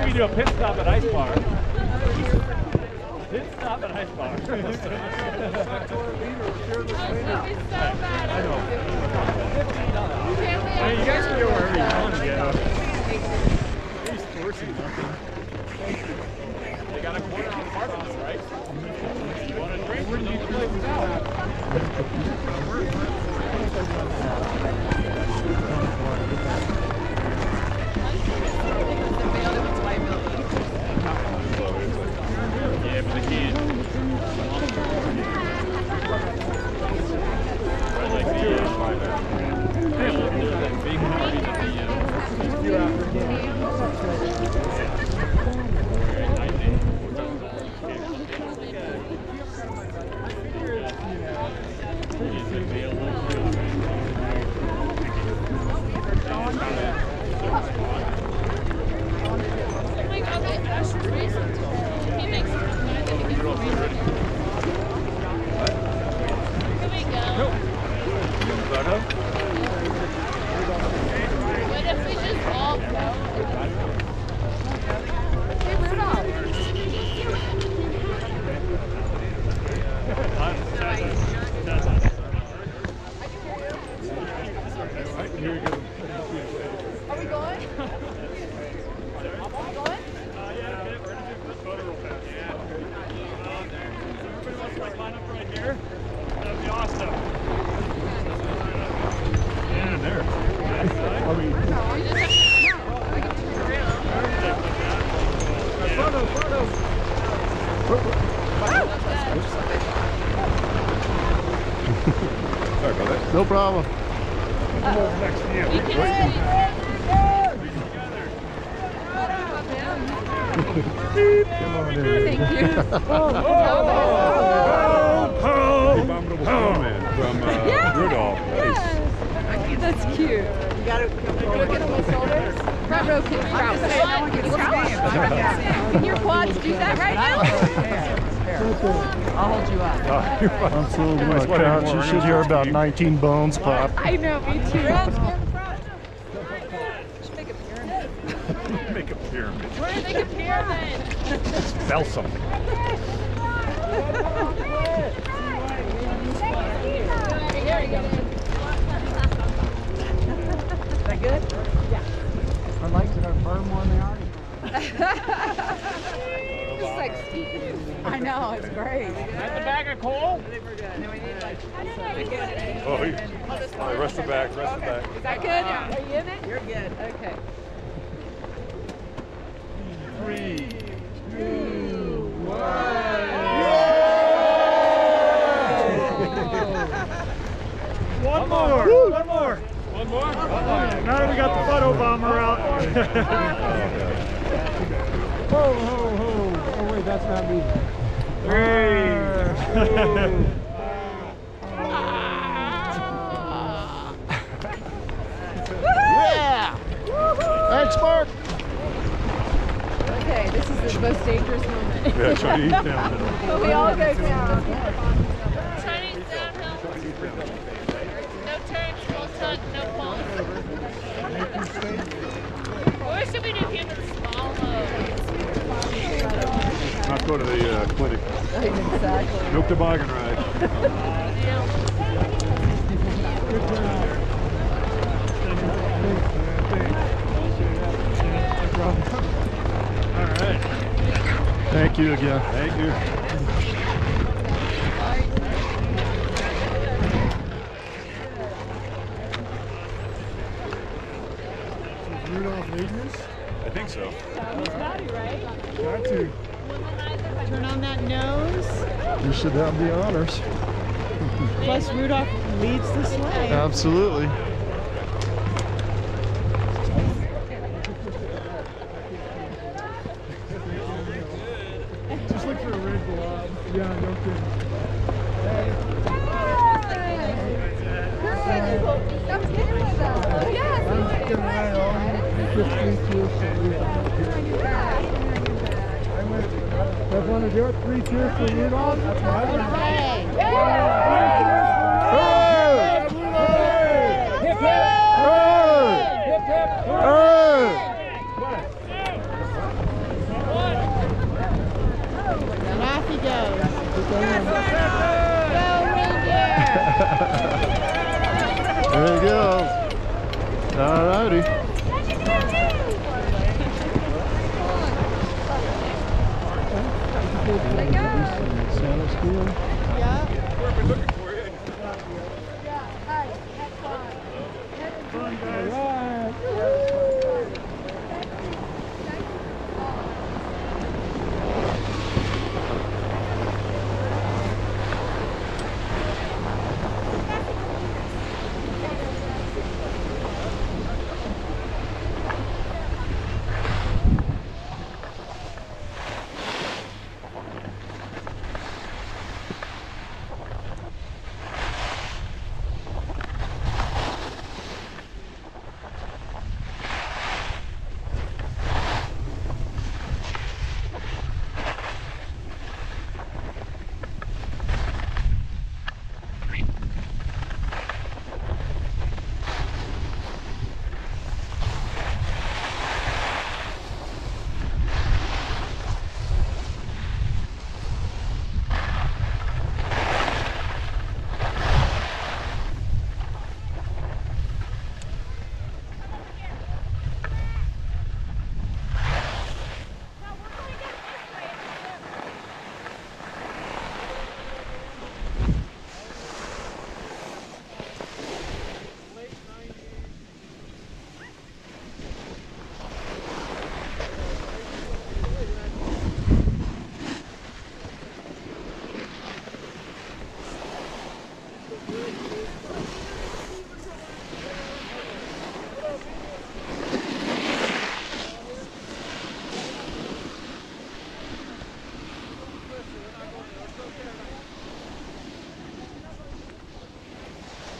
I think we do a pit stop at Ice Bar. Pit stop at Ice Bar. I know. I you guys can go wherever you want to go. He's forcing nothing. They got a quarter on the parking, right? You want a drink? Where did you play without? Yeah, but they can't. Right, like the, uh, they will do that big party at the, uh, night day. Like, okay, Asher's racing. He makes it. I think he gets the racing. Here we go. What if we just all go? Hey, Rudolph. Are we going? Line up right here. That'd be awesome. Yeah, there. Are we? Sorry about that. No problem. Next to you. We can Come on in. Thank you. Abominable Snowman from uh, Rudolph. Nice. That's cute. You gotta get on my shoulders. Front row kick. Can your quads do that right now? Oh, I'll hold you up. Oh, I'm so on my couch. You should hear about 19 bones pop. I know, me too. Make a pyramid. We're gonna make a pyramid. Sell something. There we go. Is that good? Yeah. Our legs are firm more than they are. Just like. I know, it's great. At the bag of coal? Oh, he, oh, rest the back, rest the back. Is that good? Are you in it? You're good. Okay. Three. One more. One more. One more. Now that we got the photo bomber out. Ho, ho, ho. Oh, wait, that's not me. Three. Yeah! Thanks, Mark. Okay, this is the most dangerous moment. Yeah, try to eat down. we all go down. Chinese downhill. No turns, full tuck, no pulse. Or should we do human swallow? Not go to the uh, clinic. Exactly. No toboggan ride. All right. Thank you again. Thank you. Rudolph? I think so. Got to. Turn on that nose. You should have the honors. Plus Rudolph leads the sleigh. Absolutely. Just look for a red blob. Yeah, no kidding. Guys Three cheers for Rudolph. That's Hey! Hey! Hey! Hey! Hey! And he goes. There he goes. All righty. Saddle steel.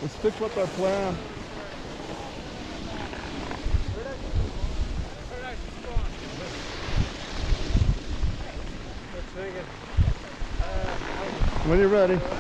Let's stick with our plan. When you're ready.